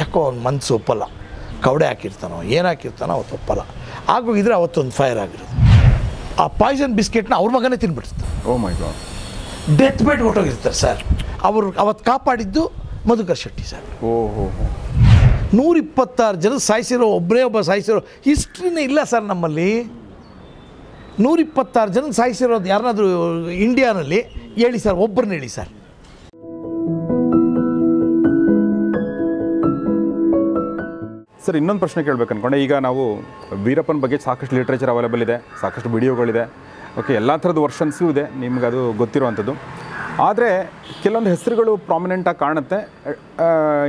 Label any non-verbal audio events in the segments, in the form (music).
ಯಾಕೋ ಅವ್ನ ಮನಸ್ಸು ಒಪ್ಪಲ್ಲ. ಕವಡೆ ಹಾಕಿರ್ತಾನೋ ಏನು ಹಾಕಿರ್ತಾನೋ ಅವತ್ತು ಒಪ್ಪಲ್ಲ. ಆಗೋಗಿದ್ರೆ ಅವತ್ತೊಂದು ಫೈರ್ ಆಗಿರೋದು. ಆ ಪಾಯ್ಸನ್ ಬಿಸ್ಕೆಟ್ನ ಅವ್ರ ಮಗನೇ ತಿನ್ಬಿಟ್ಟಿರ್ತಾರೆ oh my god death bed ಹೊಟ್ಟೋಗಿರ್ತಾರೆ ಸರ್ ಅವರು ಅವತ್ತು ಕಾಪಾಡಿದ್ದು ಮಧುಕರ್ ಶೆಟ್ಟಿ ಸರ್ ಓ ಹೋ ಹೋ ನೂರಿಪ್ಪತ್ತಾರು ಜನ ಸಾಯಿಸಿರೋ ಒಬ್ಬರೇ ಒಬ್ಬ ಸಾಯಿಸಿರೋ ಹಿಸ್ಟ್ರಿನೇ ಇಲ್ಲ ಸರ್ ನಮ್ಮಲ್ಲಿ. ನೂರಿಪ್ಪತ್ತಾರು ಜನ ಸಾಯಿಸಿರೋದು ಯಾರನ್ನಾದರೂ ಇಂಡಿಯಾನಲ್ಲಿ ಹೇಳಿ ಸರ್ ಒಬ್ಬರನ್ನ ಹೇಳಿ ಸರ್. ಸರ್, ಇನ್ನೊಂದು ಪ್ರಶ್ನೆ ಕೇಳಬೇಕು ಅಂದ್ಕೊಂಡೆ ಈಗ ನಾವು ವೀರಪ್ಪನ ಬಗ್ಗೆ ಸಾಕಷ್ಟು ಲಿಟ್ರೇಚರ್ ಅವೈಲೇಬಲ್ ಇದೆ, ಸಾಕಷ್ಟು ವಿಡಿಯೋಗಳಿದೆ ಓಕೆ ಎಲ್ಲ ಥರದ ವರ್ಷನ್ಸೂ ಇದೆ. ನಿಮ್ಗೆ ಅದು ಗೊತ್ತಿರುವಂಥದ್ದು. ಆದರೆ ಕೆಲವೊಂದು ಹೆಸರುಗಳು ಪ್ರಾಮಿನೆಂಟಾಗಿ ಕಾಣುತ್ತೆ.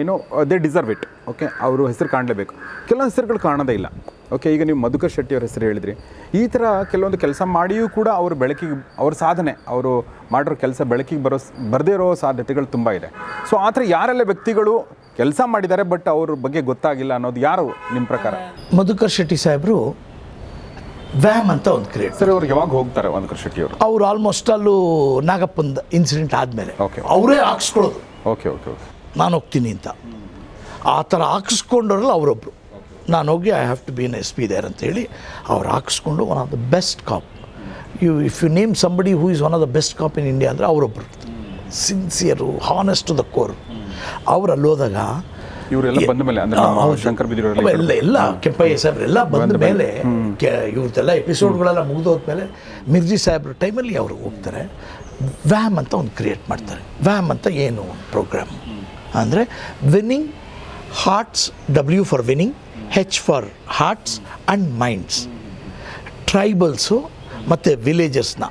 ಏನು ದೇ ಡಿಸರ್ವ್ ಇಟ್ ಓಕೆ ಅವರು ಹೆಸರು ಕಾಣಲೇಬೇಕು. ಕೆಲವೊಂದು ಹೆಸರುಗಳು ಕಾಣೋದೇ ಇಲ್ಲ ಓಕೆ ಈಗ ನೀವು ಮಧುಕರ್ ಶೆಟ್ಟಿ ಅವ್ರ ಹೆಸರು ಹೇಳಿದ್ರಿ. ಈ ಥರ ಕೆಲವೊಂದು ಕೆಲಸ ಮಾಡಿಯೂ ಕೂಡ ಅವರು ಬೆಳಕಿಗೆ, ಅವ್ರ ಸಾಧನೆ, ಅವರು ಮಾಡಿರೋ ಕೆಲಸ ಬೆಳಕಿಗೆ ಬರೋ, ಬರದೇ ಇರೋ ಸಾಧ್ಯತೆಗಳು ತುಂಬ ಇದೆ. ಸೊ ಆ ಥರ ಯಾರೆಲ್ಲ ವ್ಯಕ್ತಿಗಳು ಕೆಲಸ ಮಾಡಿದ್ದಾರೆ ಬಟ್ ಅವ್ರ ಬಗ್ಗೆ ಗೊತ್ತಾಗಿಲ್ಲ ಅನ್ನೋದು ಯಾರು ನಿಮ್ಮ ಪ್ರಕಾರ? ಮಧುಕರ್ ಶೆಟ್ಟಿ ಸಾಹೇಬರು ವ್ಯಾಮ್ ಅಂತ ಒಂದು ಕ್ರಿಯೇಟ್ ಸರ್ ಅವ್ರಿಗೆ ಯಾವಾಗ ಹೋಗ್ತಾರೆ ಒಂದು ಶೆಟ್ಟಿ ಅವರು ಅವ್ರು ಆಲ್ಮೋಸ್ಟ್ ಅಲ್ಲೂ ನಾಗಪ್ಪಂದ ಇನ್ಸಿಡೆಂಟ್ ಆದಮೇಲೆ. ಅವರೇ ಹಾಕ್ಸ್ಕೊಳ್ಳೋದು. ಓಕೆ ಓಕೆ ಓಕೆ ನಾನು ಹೋಗ್ತೀನಿ ಅಂತ. ಆ ಥರ ಹಾಕಿಸ್ಕೊಂಡವ್ರಲ್ಲ ಅವರೊಬ್ಬರು ನಾನು ಹೋಗಿ I have to be an S P there ಅಂತೇಳಿ ಅವ್ರು ಹಾಕಿಸ್ಕೊಂಡು one of the best cop you if you name somebody who is one of the best cop in India ಅಂದರೆ ಅವರೊಬ್ಬರು sincere honest to the core ಅವ್ರು ಅಲ್ಲಿ ಹೋದಾಗ ಇವರೆಲ್ಲ ಬಂದ ಮೇಲೆ ಅಂದ್ರೆ. ಶಂಕರ್ ಎಲ್ಲ ಎಲ್ಲ ಕೆಂಪಯ್ಯ ಸಾಹೇಬ್ರು ಎಲ್ಲ ಬಂದ ಮೇಲೆ ಇವ್ರದ್ದೆಲ್ಲ ಎಪಿಸೋಡ್ಗಳೆಲ್ಲ ಮುಗಿದೋದ್ಮೇಲೆ ಮಿರ್ಜಿ ಸಾಹೇಬ್ರ ಟೈಮಲ್ಲಿ ಅವರು ಹೋಗ್ತಾರೆ. ವ್ಯಾಮ್ ಅಂತ ಒಂದು ಕ್ರಿಯೇಟ್ ಮಾಡ್ತಾರೆ. ವ್ಯಾಮ್ ಅಂತ ಏನು ಪ್ರೋಗ್ರಾಮ್? ಅಂದರೆ winning hearts W for winning H for hearts and minds tribals ಮತ್ತು ವಿಲೇಜಸ್ನ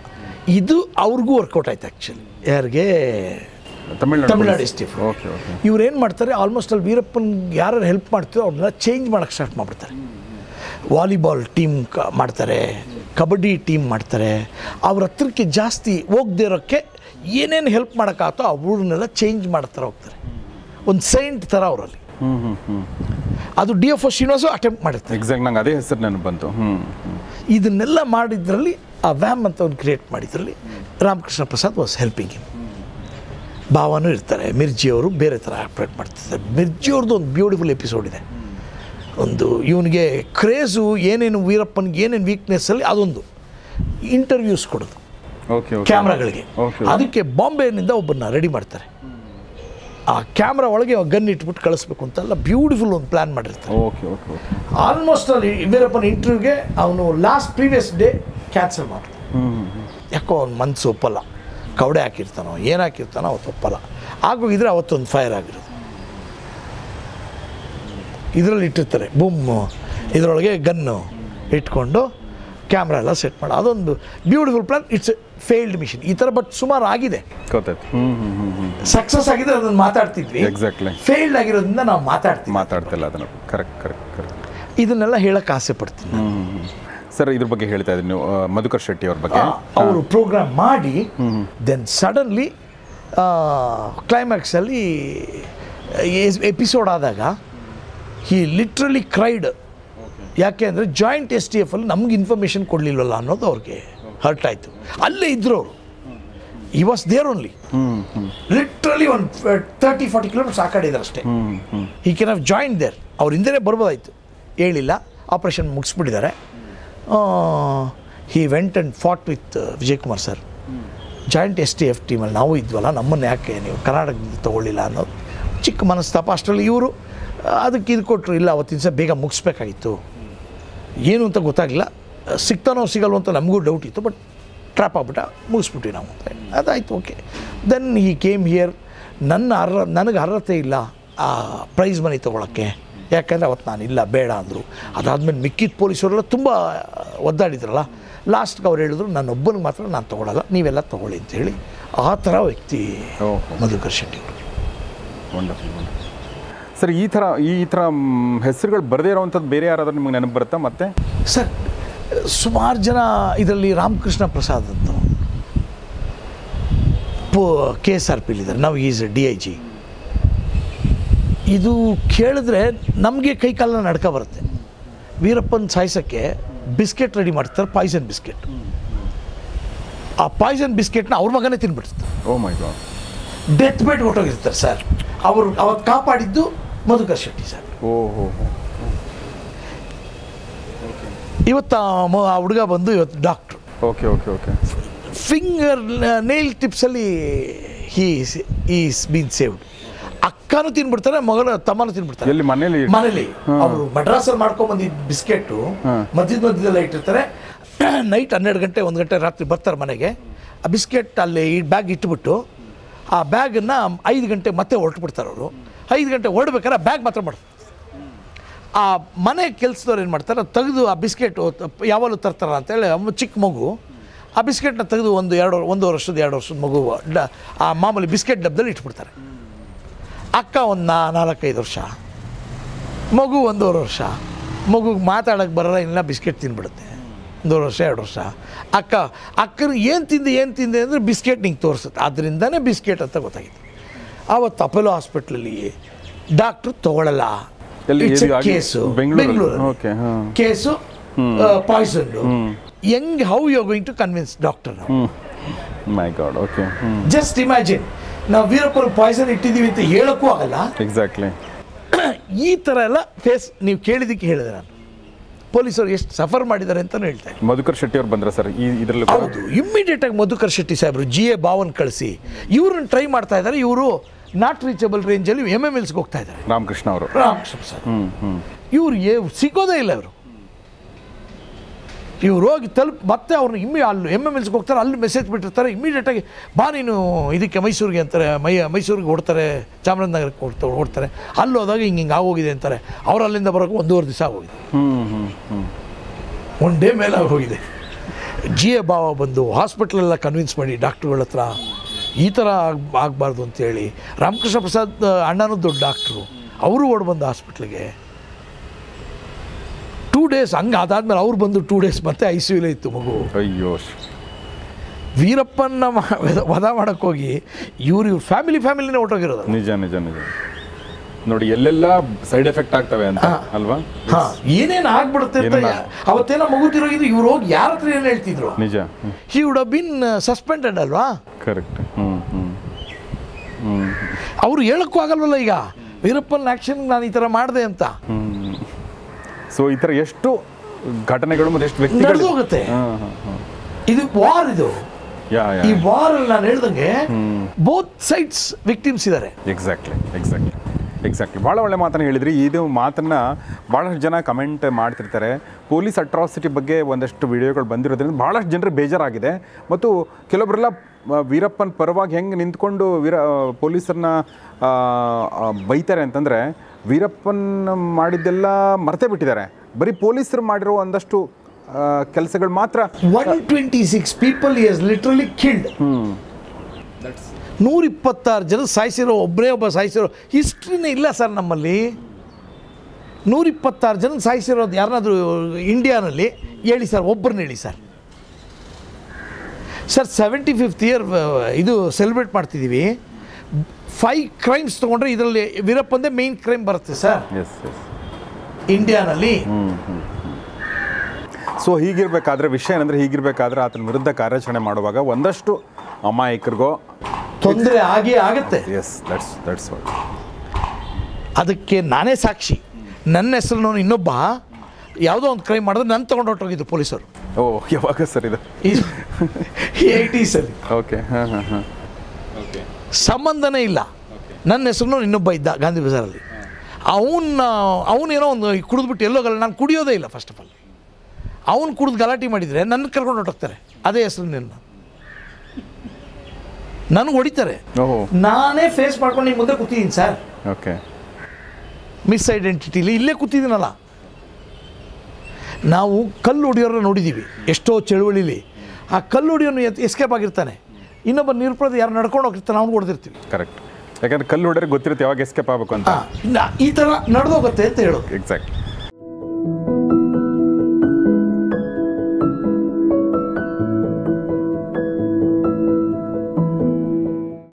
ಇದು ಅವ್ರಿಗೂ ವರ್ಕೌಟ್ ಆಯ್ತು ಆ್ಯಕ್ಚುಲಿ ಯಾರಿಗೆ? ತಮಿಳ್ನಾಡು ಓಕೆ ಇವ್ರು ಏನು ಮಾಡ್ತಾರೆ ಆಲ್ಮೋಸ್ಟ್ ಅಲ್ಲಿ ವೀರಪ್ಪನ್ ಯಾರು ಹೆಲ್ಪ್ ಮಾಡ್ತಾರೋ ಅವ್ರನ್ನ ಚೇಂಜ್ ಮಾಡೋಕ್ಕೆ ಸ್ಟಾರ್ಟ್ ಮಾಡಿಬಿಡ್ತಾರೆ. ವಾಲಿಬಾಲ್ ಟೀಮ್ ಕ ಮಾಡ್ತಾರೆ ಕಬಡ್ಡಿ ಟೀಮ್ ಮಾಡ್ತಾರೆ. ಅವ್ರ ಹತ್ರಕ್ಕೆ ಜಾಸ್ತಿ ಹೋಗದೇ ಇರೋಕ್ಕೆ ಏನೇನು ಹೆಲ್ಪ್ ಮಾಡೋಕ್ಕಾಗತ್ತೋ ಅವ್ರನ್ನೆಲ್ಲ ಚೇಂಜ್ ಮಾಡ್ತಾರೆ ಹೋಗ್ತಾರೆ. ಒಂದು ಸೈಂಟ್ ಥರ ಅವರಲ್ಲಿ. ಅದು D F O Srinivas attempt ಮಾಡಿರ್ತಾರೆ. ಎಕ್ಸಾಕ್ಟ್ ನಂಗೆ ಅದೇ ಹೆಸರು ನನಗೆ ಬಂತು. ಇದನ್ನೆಲ್ಲ ಮಾಡಿದ್ರಲ್ಲಿ ಆ ವ್ಯಾಮ್ ಅಂತ ಒಂದು create ಮಾಡಿದ್ರಲ್ಲಿ Ramakrishna Prasad was helping him ಭಾವನೂ ಇರ್ತಾರೆ. ಮಿರ್ಜಿಯವರು ಬೇರೆ ಥರ ಆಪ್ರೇಟ್ ಮಾಡ್ತಿರ್ತಾರೆ ಮಿರ್ಜಿಯವ್ರದ್ದು ಒಂದು ಬ್ಯೂಟಿಫುಲ್ ಎಪಿಸೋಡ್ ಇದೆ. ಒಂದು ಇವನಿಗೆ ಕ್ರೇಜು ಏನೇನು ವೀರಪ್ಪನಿಗೆ ಏನೇನು ವೀಕ್ನೆಸ್ಸಲ್ಲಿ ಅದೊಂದು. ಇಂಟರ್ವ್ಯೂಸ್ ಕೊಡೋದು. ಕ್ಯಾಮ್ರಾಗಳಿಗೆ. ಅದಕ್ಕೆ ಬಾಂಬೆನಿಂದ ಒಬ್ಬರನ್ನ ರೆಡಿ ಮಾಡ್ತಾರೆ. ಆ ಕ್ಯಾಮ್ರಾ ಒಳಗೆ ಗನ್ ಇಟ್ಬಿಟ್ಟು ಕಳಿಸ್ಬೇಕು ಅಂತೆಲ್ಲ ಬ್ಯೂಟಿಫುಲ್ ಒಂದು ಪ್ಲ್ಯಾನ್ ಮಾಡಿರ್ತಾರೆ. ಓಕೆ ಓಕೆ ಓಕೆ ಆಲ್ಮೋಸ್ಟ್ ಅಲ್ಲಿ ವೀರಪ್ಪನ ಇಂಟರ್ವ್ಯೂಗೆ ಅವನು ಲಾಸ್ಟ್ ಪ್ರೀವಿಯಸ್ ಡೇ ಕ್ಯಾನ್ಸಲ್ ಮಾಡ್ತಾನೆ. ಯಾಕೋ ಅವ್ನ ಮನಸ್ಸು ಒಪ್ಪಲ್ಲ. ಕವಡೆ ಹಾಕಿರ್ತಾನೋ ಏನು ಹಾಕಿರ್ತಾನೋ ಅವತ್ತು ಒಪ್ಪಲ್ಲ. ಆಗೋಗಿದ್ರೆ ಅವತ್ತೊಂದು ಫೈರ್ ಆಗಿರೋದು. ಇದರಲ್ಲಿ ಇಟ್ಟಿರ್ತಾರೆ ಬೂಮ್ ಇದರೊಳಗೆ ಗನ್ನು ಇಟ್ಕೊಂಡು ಕ್ಯಾಮ್ರಾ ಎಲ್ಲ ಸೆಟ್ ಮಾಡಿ. ಅದೊಂದು beautiful plan it's failed mission ಈ ಥರ ಬಟ್ ಸುಮಾರು ಆಗಿದೆ. ಸಕ್ಸಸ್ ಆಗಿದ್ರೆ ಅದನ್ನು ಮಾತಾಡ್ತಿದ್ವಿ. ಎಕ್ಸಾಕ್ಟ್ಲಿ ಫೇಲ್ಡ್ ಆಗಿರೋದ್ರಿಂದ ನಾವು ಮಾತಾಡ್ತೀವಿ ಮಾತಾಡ್ತಿಲ್ಲ ಅದನ್ನು. ಕರೆಕ್ಟ್ ಕರೆಕ್ಟ್ ಕರೆಕ್ಟ್ ಇದನ್ನೆಲ್ಲ ಹೇಳಕ್ಕೆ ಆಸೆ ಪಡ್ತೀನಿ ಸರ್, ಇದ್ರ ಬಗ್ಗೆ ಹೇಳ್ತಾ ಇದ್ದೀನಿ. ನೀವು ಮಧುಕರ್ ಶೆಟ್ಟಿ ಅವ್ರ ಬಗ್ಗೆ. ಅವರು ಪ್ರೋಗ್ರಾಮ್ ಮಾಡಿ ದೆನ್ ಸಡನ್ಲಿ ಕ್ಲೈಮ್ಯಾಕ್ಸಲ್ಲಿ ಎಪಿಸೋಡ್ ಆದಾಗ ಈ ಲಿಟ್ರಲಿ ಕ್ರೈಡ್ ಯಾಕೆ ಅಂದರೆ ಜಾಯಿಂಟ್ ಎಸ್ ಟಿ ಎಫಲ್ಲಿ ನಮ್ಗೆ ಇನ್ಫಾರ್ಮೇಷನ್ ಕೊಡಲಿಲ್ಲವಲ್ಲ ಅನ್ನೋದು ಅವ್ರಿಗೆ ಹರ್ಟ್ ಆಯಿತು. ಅಲ್ಲೇ ಇದ್ರು ಅವರು. He was there only literally ಒಂದು ತರ್ಟಿ ಫಾರ್ಟಿ ಕಿಲೋಮೀಟರ್ಸ್ ಆ ಕಡೆ ಇದ್ದಾರೆ ಅಷ್ಟೇ. ಈ ಕೆನ್ ಹ್ಯಾವ್ ಜಾಯಿಂಟ್ ದೇರ್ ಅವ್ರ ಹಿಂದೆ ಬರ್ಬೋದಾಯಿತು. ಹೇಳಿಲ್ಲ. Operation ಮುಗಿಸ್ಬಿಟ್ಟಿದ್ದಾರೆ. He went and fought with Vijay Kumar sir joint S T F ಟೀಮಲ್ಲಿ ನಾವು ಇದ್ವಲ್ಲ, ನಮ್ಮನ್ನು ಯಾಕೆ ನೀವು ಕರ್ನಾಟಕದಿಂದ ತೊಗೊಳ್ಳಿಲ್ಲ ಅನ್ನೋದು ಚಿಕ್ಕ ಮನಸ್ತಾಪ. ಅಷ್ಟರಲ್ಲಿ ಇವರು, ಅದಕ್ಕೆ ಇದು ಕೊಟ್ಟರು ಇಲ್ಲ, ಅವತ್ತಿನ ದಿವಸ ಬೇಗ ಮುಗಿಸ್ಬೇಕಾಗಿತ್ತು. ಏನು ಅಂತ ಗೊತ್ತಾಗಲಿಲ್ಲ. ಸಿಗ್ತಾನೋ ಸಿಗಲ್ವೋ ಅಂತ ನಮಗೂ ಡೌಟ್ ಇತ್ತು ಬಟ್ ಟ್ರ್ಯಾಪ್ ಆಗ್ಬಿಟ್ಟ, ಮುಗಿಸ್ಬಿಟ್ವಿ ನಾವು ಅಂತ ಅದಾಯ್ತು okay then he came here ನನ್ನ ಅರ್ಹ, ನನಗೆ ಅರ್ಹತೆ ಇಲ್ಲ ಆ ಪ್ರೈಸ್ ಮನಿ ತೊಗೊಳಕ್ಕೆ. ಯಾಕಂದರೆ ಅವತ್ತು ನಾನು ಇಲ್ಲ ಬೇಡ ಅಂದರು. ಅದಾದಮೇಲೆ ಮಿಕ್ಕಿದ ಪೊಲೀಸರೆಲ್ಲ ತುಂಬ ಒದ್ದಾಡಿದ್ರಲ್ಲ. ಲಾಸ್ಟ್ಗೆ ಅವ್ರು ಹೇಳಿದ್ರು ನನ್ನೊಬ್ಬನಿಗೆ ಮಾತ್ರ ನಾನು ತೊಗೊಳಲ್ಲ ನೀವೆಲ್ಲ ತೊಗೊಳ್ಳಿ ಅಂತ ಹೇಳಿ ಆ ಥರ ವ್ಯಕ್ತಿ ಮಧುಕರ್ ಶೆಟ್ಟಿ ಸರ್ ಈ ಥರ ಈ ಥರ ಹೆಸರುಗಳು ಬರದೇ ಇರೋವಂಥದ್ದು ಬೇರೆ ಯಾರಾದರೂ ನಿಮಗೆ ನೆನಪು ಬರುತ್ತಾ ಮತ್ತೆ? ಸರ್ ಸುಮಾರು ಜನ ಇದರಲ್ಲಿ ರಾಮಕೃಷ್ಣ ಪ್ರಸಾದ್ ಅಂತ ಪೋ ಕೆ ಎಸ್ ಆರ್ ಪಿಲಿದ್ದಾರೆ ನಾವು ಈಸ್ ಡಿ ಐ ಜಿ. ಇದು ಕೇಳಿದ್ರೆ ನಮಗೆ ಕೈ ಕಾಲ ನಡ್ಕ ಬರುತ್ತೆ. ವೀರಪ್ಪನ ಸಾಯಿಸೋಕ್ಕೆ ಬಿಸ್ಕೆಟ್ ರೆಡಿ ಮಾಡ್ತಾರೆ ಪಾಯ್ಸನ್ ಬಿಸ್ಕೆಟ್ ಆ ಪಾಯ್ಸನ್ ಬಿಸ್ಕೆಟ್ನ ಅವ್ರ ಮಗನೇ ತಿನ್ಬಿಡ್ತಾರೆ oh my god death bed ಹೊಟ್ಟೋಗಿರ್ತಾರೆ ಸರ್ ಅವರು ಅವಾಗ ಕಾಪಾಡಿದ್ದು ಮಧುಕರ್ ಶೆಟ್ಟಿ ಸರ್ ಓ ಹೋ ಇವತ್ತು ಆ ಹುಡುಗ ಬಂದು ಇವತ್ತು doctor okay okay okay finger nail ಟಿಪ್ಸಲ್ಲಿ he is been saved ಅಕ್ಕನೂ ತಿನ್ಬಿಡ್ತಾರೆ ಮಗನ ತಮ್ಮನೂ ತಿನ್ಬಿಡ್ತಾರೆ. ಎಲ್ಲಿ ಮನೇಲಿ? ಮನೇಲಿ. ಅವರು ಮಡ್ರಾಸಲ್ಲಿ ಮಾಡ್ಕೊಂಡ್ ಬಂದಿದ್ದ ಬಿಸ್ಕೆಟು ಮಧ್ಯದ ಮಧ್ಯದಲ್ಲ ಇಟ್ಟಿರ್ತಾರೆ. (clears throat) ನೈಟ್ ಹನ್ನೆರಡು ಗಂಟೆ ಒಂದು ಗಂಟೆ ರಾತ್ರಿ ಬರ್ತಾರೆ ಮನೆಗೆ. ಆ ಬಿಸ್ಕೆಟ್ ಅಲ್ಲಿ ಈ ಬ್ಯಾಗ್ ಇಟ್ಬಿಟ್ಟು ಆ ಬ್ಯಾಗನ್ನು ಐದು ಗಂಟೆ ಮತ್ತೆ ಹೊರಟುಬಿಡ್ತಾರೆ ಅವರು. ಐದು ಗಂಟೆ ಹೊರಡ್ಬೇಕಾದ್ರೆ ಆ ಬ್ಯಾಗ್ ಮಾತ್ರ ಮಾಡ್ತಾರೆ. ಆ ಮನೆ ಕೆಲಸದವ್ರು ಏನು ಮಾಡ್ತಾರೆ ತೆಗೆದು ಆ ಬಿಸ್ಕೆಟು ಯಾವಾಗಲೂ ತರ್ತಾರ ಅಂತೇಳಿ ಚಿಕ್ಕ ಮಗು ಆ ಬಿಸ್ಕೆಟ್ನ ತೆಗೆದು ಒಂದು ಎರಡು ಒಂದು ವರ್ಷದ ಎರಡು ವರ್ಷದ ಮಗು ಡ ಆ ಮಾಮೂಲಿ ಬಿಸ್ಕೆಟ್ ಡಬ್ಬದಲ್ಲಿ ಇಟ್ಬಿಡ್ತಾರೆ. ಅಕ್ಕ ಒಂದು ನಾ ನಾಲ್ಕೈದು ವರ್ಷ. ಮಗು ಒಂದೂವರೆ ವರ್ಷ. ಮಗುಗೆ ಮಾತಾಡೋಕ್ಕೆ ಬರೋಲ್ಲ ಇಲ್ಲ ಬಿಸ್ಕೆಟ್ ತಿನ್ಬಿಡುತ್ತೆ. ಒಂದೂವರೆ ವರ್ಷ ಎರಡು ವರ್ಷ. ಅಕ್ಕ ಅಕ್ಕನ ಏನು ತಿಂದೆ ಏನು ತಿಂದೆ ಅಂದರೆ ಬಿಸ್ಕೆಟ್ ನಿಂಗೆ ತೋರಿಸುತ್ತೆ. ಅದರಿಂದನೇ ಬಿಸ್ಕೆಟ್ ಅಂತ ಗೊತ್ತಾಗಿತ್ತು ಆವತ್ತು ಅಪೋಲೋ ಹಾಸ್ಪಿಟ್ಲಲ್ಲಿ ಡಾಕ್ಟ್ರು ತಗೊಳ್ಳಲ್ಲ ಕೇಸು ಬೆಂಗಳೂರು ಕೇಸು ಪಾಯ್ಸನ್ ಹೆಂಗ್ how. You going to convince doctor my God okay just imagine ನಾವು ವೀರಪ್ಪನ ಪಾಯ್ಸನ್ ಇಟ್ಟಿದ್ದೀವಿ ಅಂತ ಹೇಳೋಕ್ಕೂ ಆಗಲ್ಲ. ಎಕ್ಸಾಕ್ಟ್ಲಿ ಈ ಥರ ಎಲ್ಲ ಫೇಸ್ ನೀವು ಕೇಳಿದಕ್ಕೆ ಹೇಳಿದೆ ನಾನು. ಪೊಲೀಸರು ಎಷ್ಟು ಸಫರ್ ಮಾಡಿದ್ದಾರೆ ಅಂತಲೂ ಹೇಳ್ತಾರೆ ಮಧುಕರ್ ಶೆಟ್ಟಿ ಅವ್ರು ಬಂದ್ರೆ ಸರ್ ಈ ಇದರಲ್ಲಿ ಹೌದು ಇಮ್ಮಿಡಿಯೇಟಾಗಿ ಮಧುಕರ್ ಶೆಟ್ಟಿ ಸಾಹೇಬರು ಜಿ ಎ ಬಾವನ್ ಕಳಿಸಿ ಇವ್ರನ್ನ ಟ್ರೈ ಮಾಡ್ತಾ ಇದ್ದಾರೆ ಇವರು ನಾಟ್ ರೀಚಬಲ್ ರೇಂಜಲ್ಲಿ ಎಂ ಎಂ ಎಲ್ಸ್ಗೆ ಹೋಗ್ತಾ ಇದ್ದಾರೆ ರಾಮಕೃಷ್ಣ ಅವರು. ರಾಮಕೃಷ್ಣ ಸರ್ ಇವ್ರು ಸಿಗೋದೇ ಇಲ್ಲ ಇವರು. ಇವ್ರು ಹೋಗಿ ತಲುಪ್ ಮತ್ತೆ ಅವ್ರನ್ನ ಇಮ್ಮಿ ಅಲ್ಲಿ ಎಂ ಎಂ ಎಲ್ಸ್ಗೆ ಹೋಗ್ತಾರೆ ಅಲ್ಲಿ ಮೆಸೇಜ್ ಬಿಟ್ಟಿರ್ತಾರೆ. ಇಮ್ಮಿಡಿಯೇಟಾಗಿ ಬಾ ನೀನು ಇದಕ್ಕೆ ಮೈಸೂರಿಗೆ ಅಂತಾರೆ ಮೈ ಮೈಸೂರಿಗೆ ಓಡ್ತಾರೆ ಚಾಮರಾಜನಗರಕ್ಕೆ ಓಡ್ತಾ ಓಡ್ತಾರೆ. ಅಲ್ಲಿ ಹೋದಾಗ ಹಿಂಗೆ ಹಿಂಗೆ ಆಗೋಗಿದೆ ಅಂತಾರೆ. ಅವ್ರು ಅಲ್ಲಿಂದ ಬರೋಕೆ ಒಂದೂವರೆ ದಿವಸ ಆಗೋಗಿದೆ. ಒನ್ ಡೇ ಮೇಲೆ ಆಗೋಗಿದೆ. ಜಿ ಎ ಭಾವ ಬಂದು ಹಾಸ್ಪಿಟ್ಲೆಲ್ಲ ಕನ್ವಿನ್ಸ್ ಮಾಡಿ ಡಾಕ್ಟ್ರುಗಳ ಹತ್ರ ಈ ಥರ ಆಗ ಆಗಬಾರ್ದು ಅಂತೇಳಿ. ರಾಮಕೃಷ್ಣ ಪ್ರಸಾದ್ ಅಣ್ಣನೂ ದೊಡ್ಡ ಡಾಕ್ಟ್ರು. ಅವರು ಓಡ್ ಬಂದು ಹಾಸ್ಪಿಟ್ಲಿಗೆ. ಟೂ ಡೇಸ್ ಹಂಗೆ ಅದಾದ್ಮೇಲೆ ಅವ್ರು ಬಂದು ಟೂ ಡೇಸ್ ಮತ್ತೆ ಐ ಸಿ ಇತ್ತು ಮಗು. ಅಯ್ಯೋ. ವೀರಪ್ಪನ ವಧ- ಮಾಡೋಕ್ಕೋಗಿ ಹೋಗಿ ಇವ್ರು ಇವ್ರ ಫ್ಯಾಮಿಲಿ ಫ್ಯಾಮಿಲಿನೇ ಹೊಟ್ಟೋಗಿರೋದು ನಿಜ ನಿಜ ನಿಜ. ನೋಡಿ ಎಲ್ಲೆಲ್ಲ ಸೈಡ್ ಎಫೆಕ್ಟ್ ಆಗ್ತವೆ ಅಂತ ಅಲ್ವಾ? ಹಾಂ. ಏನೇನು ಆಗ್ಬಿಡುತ್ತೆ ಅಂತ ಅವತ್ತೇನೋ ತಿರೋಗಿದ್ರು ಇವ್ರು ಹೋಗಿ ಯಾರ ಹತ್ರ ಏನು ಹೇಳ್ತಿದ್ರು? ನಿಜ. ಹಿ ವುಡ್ ಬಿನ್ ಸಸ್ಪೆಂಡೆಡ್ ಅಲ್ವಾ? ಕರೆಕ್ಟ್ ಹ್ಞೂ ಹ್ಞೂ ಹ್ಞೂ ಅವ್ರು ಹೇಳಕ್ಕೂ ಆಗಲ್ವಲ್ಲ ಈಗ? ವೀರಪ್ಪನ ಆ್ಯಕ್ಷನ್ ನಾನು ಈ ಥರ ಮಾಡಿದೆ ಅಂತ. ಸೊ ಈ ಥರ ಎಷ್ಟು ಘಟನೆಗಳು ಮತ್ತು ಎಷ್ಟು ವ್ಯಕ್ತಿಗಳು ಹೋಗುತ್ತೆ. ಇದು ವಾರ್ ಇದು. ಈ ವಾರ್ ಅಲ್ಲಿ ನಾನು ಹೇಳ್ದಂಗೆ ಬೋತ್ ಸೈಡ್ಸ್ ವಿಕ್ಟಿಮ್ಸ್ ಇದ್ದಾರೆ ಎಕ್ಸಾಕ್ಟ್ಲಿ ಎಕ್ಸಾಕ್ಟ್ಲಿ ಎಕ್ಸಾಕ್ಟ್ಲಿ ಭಾಳ ಒಳ್ಳೆ ಮಾತನ್ನು ಹೇಳಿದ್ರಿ. ಇದು ಮಾತನ್ನು ಭಾಳಷ್ಟು ಜನ ಕಮೆಂಟ್ ಮಾಡ್ತಿರ್ತಾರೆ. ಪೊಲೀಸ್ ಅಟ್ರಾಸಿಟಿ ಬಗ್ಗೆ ಒಂದಷ್ಟು ವಿಡಿಯೋಗಳು ಬಂದಿರೋದ್ರಿಂದ ಭಾಳಷ್ಟು ಜನರು ಬೇಜಾರಾಗಿದೆ. ಮತ್ತು ಕೆಲವೊಬ್ಬರೆಲ್ಲ ವೀರಪ್ಪನ ಪರವಾಗಿ ಹೆಂಗೆ ನಿಂತ್ಕೊಂಡು ವೀರ ಪೊಲೀಸರನ್ನ ಬೈತಾರೆ ಅಂತಂದರೆ ವೀರಪ್ಪನ್ ಮಾಡಿದ್ದೆಲ್ಲ ಮರೆತೇ ಬಿಟ್ಟಿದ್ದಾರೆ. ಬರೀ ಪೊಲೀಸರು ಮಾಡಿರೋ ಒಂದಷ್ಟು ಕೆಲಸಗಳು ಮಾತ್ರ. One twenty six people is literally killed ನೂರ ಇಪ್ಪತ್ತಾರು ಜನ ಸಾಯಿಸಿರೋ ಒಬ್ಬರೇ ಒಬ್ಬ ಸಾಯಿಸಿರೋ ಹಿಸ್ಟ್ರಿನೇ ಇಲ್ಲ ಸರ್ ನಮ್ಮಲ್ಲಿ. ನೂರ ಇಪ್ಪತ್ತಾರು ಜನ ಸಾಯಿಸಿರೋದು ಯಾರನ್ನಾದರೂ ಇಂಡಿಯಾನಲ್ಲಿ ಹೇಳಿ ಸರ್ ಒಬ್ಬರನ್ನ ಹೇಳಿ sir. Sir seventy fifth year ಇದು ಸೆಲೆಬ್ರೇಟ್ ಮಾಡ್ತಿದ್ದೀವಿ. ಫೈವ್ ಕ್ರೈಮ್ಸ್ ತಗೊಂಡ್ರೆ ಇದರಲ್ಲಿ ವೀರಪ್ಪಂದೇ ಮೇನ್ ಕ್ರೈಮ್ ಬರುತ್ತೆ ಸರ್ ಇಂಡಿಯಾನಲ್ಲಿ ಸೊ ಹೀಗಿರಬೇಕಾದ್ರೆ ವಿಷಯ ಏನಂದ್ರೆ ಹೀಗಿರಬೇಕಾದ್ರೆ ಆತನ ವಿರುದ್ಧ ಕಾರ್ಯಾಚರಣೆ ಮಾಡುವಾಗ ಒಂದಷ್ಟು ಅಮಾಯಕರಿಗೋ ತೊಂದರೆ ಆಗೇ ಆಗುತ್ತೆ. ಎಸ್ ದಟ್ಸ್ ದಟ್ಸ್ ಅದಕ್ಕೆ ನಾನೇ ಸಾಕ್ಷಿ. ನನ್ನ ಹೆಸರು ಇನ್ನೊಬ್ಬ. ಯಾವುದೋ ಒಂದು ಕ್ರೈಮ್ ಮಾಡಿದ್ರೆ ನನ್ನ ತೊಗೊಂಡು ಹೊಟ್ಟೋಗಿದ್ದು ಪೊಲೀಸರು. ಓ ಯಾವಾಗ ಸರ್ ಇದು? ಏಯ್ಟೀಸಲ್ಲಿ ಓಕೆ ಹಾಂ ಹಾಂ ಹಾಂ. ಸಂಬಂಧನೇ ಇಲ್ಲ. ನನ್ನ ಹೆಸರು ಇನ್ನೊಬ್ಬ ಇದ್ದ ಗಾಂಧಿ ಬಜಾರಲ್ಲಿ. ಅವನ್ನ ಅವನೇನೋ ಒಂದು ಕುಡಿದ್ಬಿಟ್ಟು ಎಲ್ಲೋಗಲ್ಲ ನಾನು ಕುಡಿಯೋದೇ ಇಲ್ಲ ಫಸ್ಟ್ ಆಫ್ ಆಲ್ ಅವನು ಕುಡಿದು ಗಲಾಟೆ ಮಾಡಿದರೆ ನನ್ನ ಕರ್ಕೊಂಡು ಹೊರಟೋಗ್ತಾರೆ. ಅದೇ ಹೆಸರು ನಿನ್ನ. ನನಗೆ ಹೊಡಿತಾರೆ. ಓಹೋ. ನಾನೇ ಫೇಸ್ ಮಾಡ್ಕೊಂಡು ನಿಮ್ಮ ಮುಂದೆ ಕೂತಿದ್ದೀನಿ ಸರ್ ಓಕೆ ಮಿಸ್ ಐಡೆಂಟಿಟಿಲಿ ಇಲ್ಲೇ ಕೂತಿದ್ದೀನಲ್ಲ. ನಾವು ಕಲ್ಲು ಹೊಡಿಯೋರನ್ನ ನೋಡಿದ್ದೀವಿ. ಎಷ್ಟೋ ಚಳುವಳಿಲಿ. ಆ ಕಲ್ಲು ಹೊಡಿಯೋನು ಎಸ್ಕೇಪ್ ಆಗಿರ್ತಾನೆ. ಇನ್ನೊಬ್ಬ ನಿರುಪರಾಧ ಯಾರು ನಡ್ಕೊಂಡು ಹೋಗಿರ್ತಾನೆ ಅವ್ನು ಹೊಡೆದಿರ್ತೀವಿ. ಕರೆಕ್ಟ್ ಯಾಕಂದ್ರೆ ಕಲ್ಲು ಹೊಡೆದ್ರೆ ಗೊತ್ತಿರುತ್ತೆ ಯಾವಾಗ ಎಸ್ಕೇಪ್ ಆಗಬೇಕು ಅಂತ. ಈ ಥರ ನಡೆದೋಗುತ್ತೆ ಅಂತ ಹೇಳೋದು. ಎಕ್ಸಾಕ್ಟ್